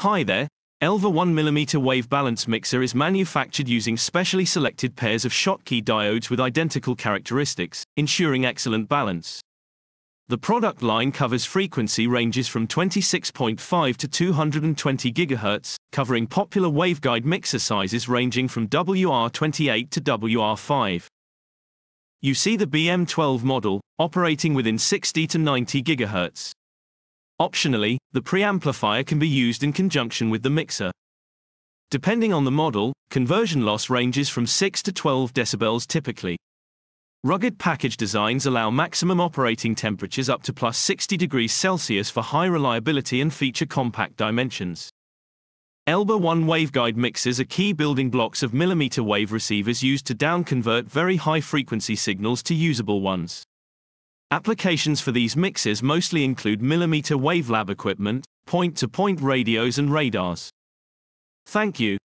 Hi there. Elva 1mm wave balance mixer is manufactured using specially selected pairs of Schottky diodes with identical characteristics, ensuring excellent balance. The product line covers frequency ranges from 26.5 to 220 GHz, covering popular waveguide mixer sizes ranging from WR28 to WR5. You see the BM12 model, operating within 60 to 90 GHz. Optionally, the preamplifier can be used in conjunction with the mixer. Depending on the model, conversion loss ranges from 6 to 12 decibels typically. Rugged package designs allow maximum operating temperatures up to plus 60 degrees Celsius for high reliability and feature compact dimensions. Elva 1 waveguide mixers are key building blocks of millimeter wave receivers used to downconvert very high frequency signals to usable ones. Applications for these mixers mostly include millimeter wave lab equipment, point to point radios, and radars. Thank you.